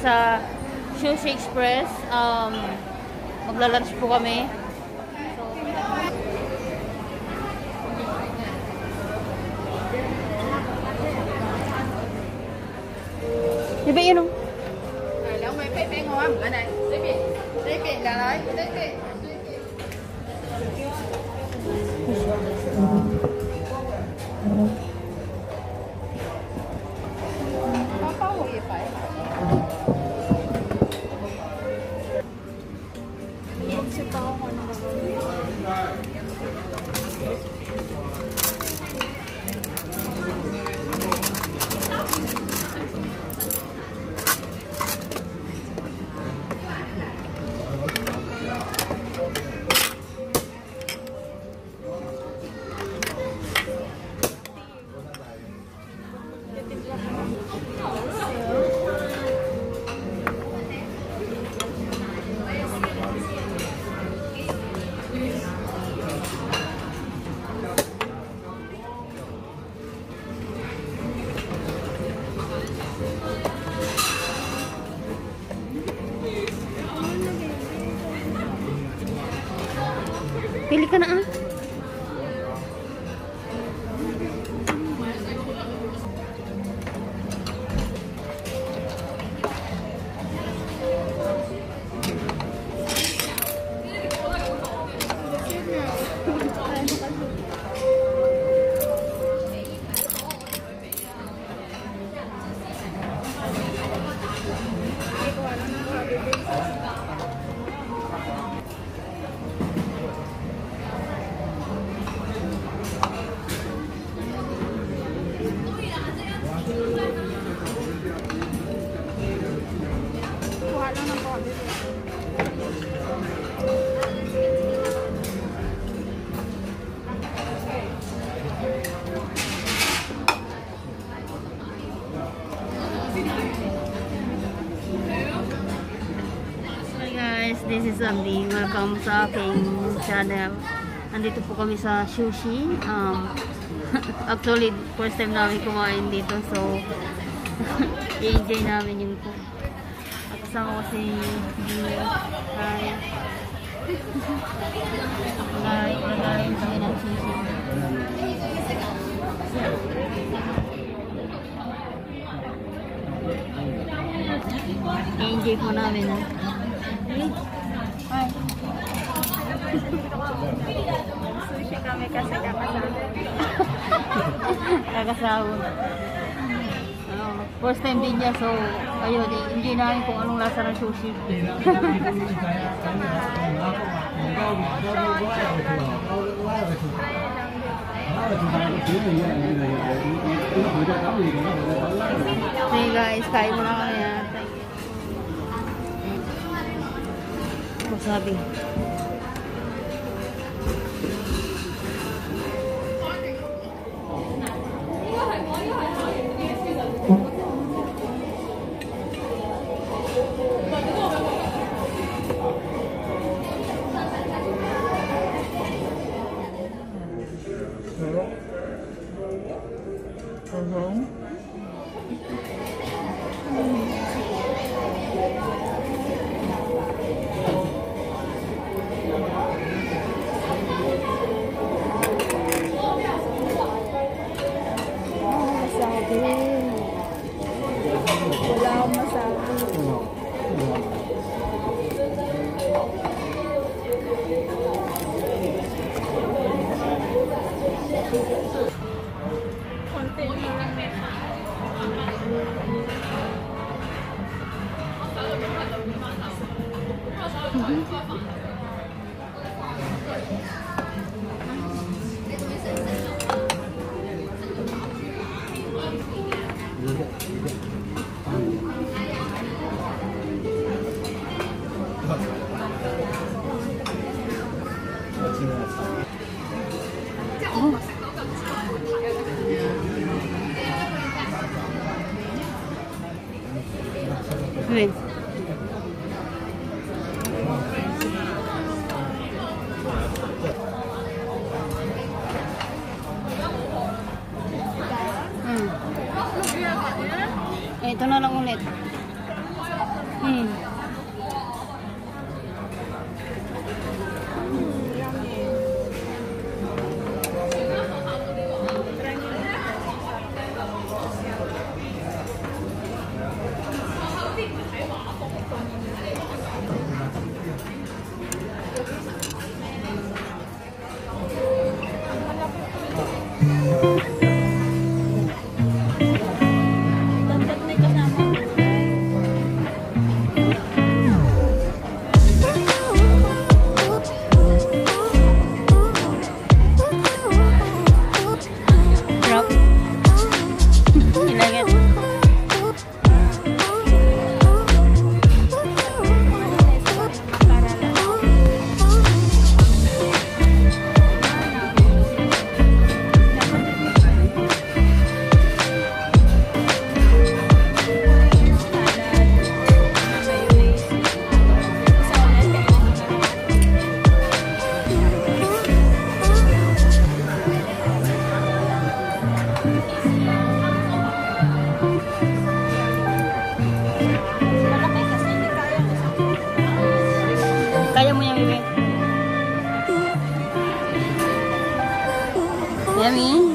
sa Sushi Express. Um, magla-lunch po kami. Di ba yun oh? Nếu mấy phép bé ngon, ở đây, đấy vị, đấy vị this is Amdi. Welcome sa aking channel. Andito po kami sa sushi. Um, actually, first time namin kumain dito. So, i-enjoy namin yun po. Kasama ko si. Hi. Hi, nagaling kami ng sushi. I-enjoy po namin. Ha? Ay. Sushi kami kasi kakasama. Kakasahod. First time din niya, so ayun, enjoy namin kung anong lasa ng sushi. Hey guys, kain muna kami 嗯。Aja mau yang ini. Ya, Mi.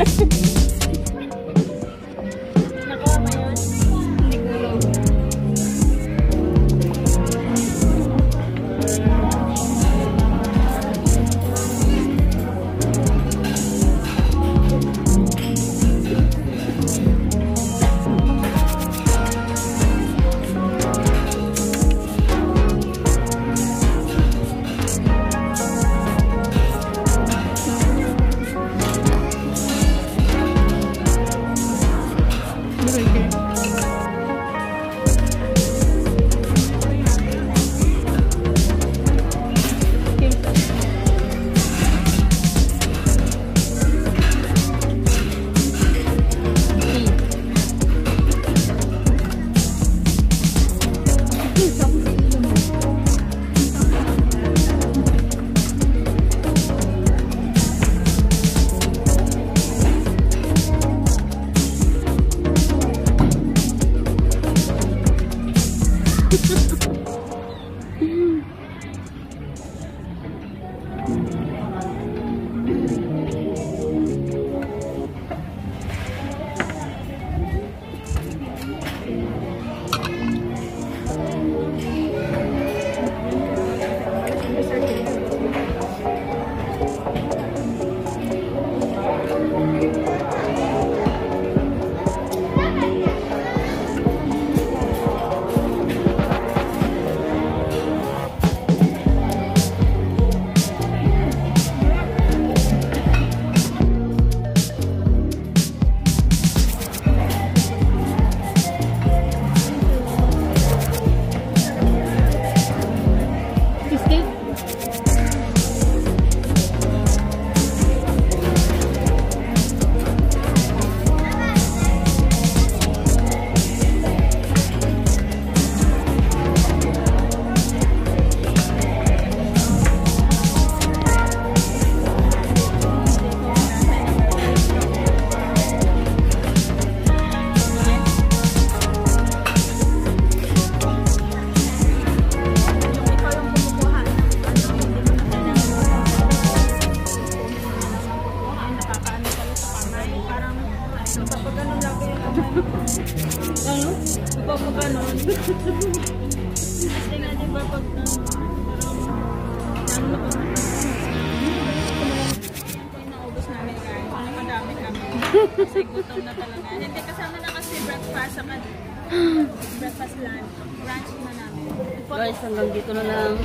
Okay. Ano? Mo ganon. Kasi nga di ba pag parang, ano na ba? Yan po yung naubos namin guys. Ano madami kami. Kasi gutom na talaga. Hindi kasama na kasi breakfast sa breakfast lunch. Lunch na namin. Guys, hanggang dito na lang.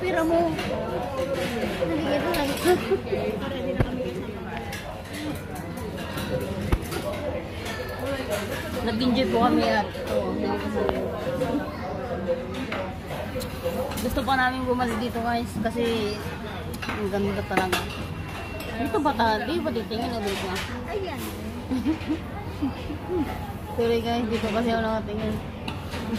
Pira mo. Nagigit na lang. Ready na kami guys na makain. Nag-enjoy po kami at oh, gusto pa namin bumalik dito guys kasi ang ganda talaga. Dito ba tayo? Di ba titingin o dito? Ayan. Sorry guys, dito kasi ako nakatingin. Ang